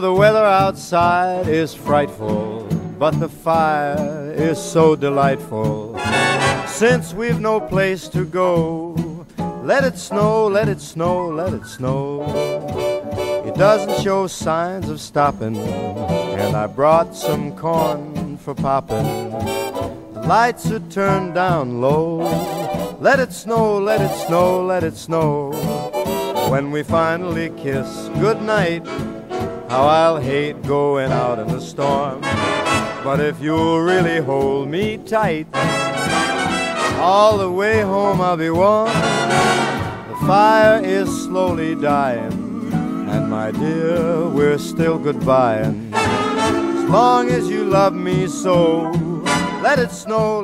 the weather outside is frightful, but the fire is so delightful. Since we've no place to go, let it snow, let it snow, let it snow. It doesn't show signs of stopping, and I brought some corn for popping. The lights are turned down low. Let it snow, let it snow, let it snow. When we finally kiss goodnight, how I'll hate going out in the storm. But if you'll really hold me tight, all the way home I'll be warm. The fire is slowly dying, and my dear, we're still goodbying. As long as you love me so, let it snow.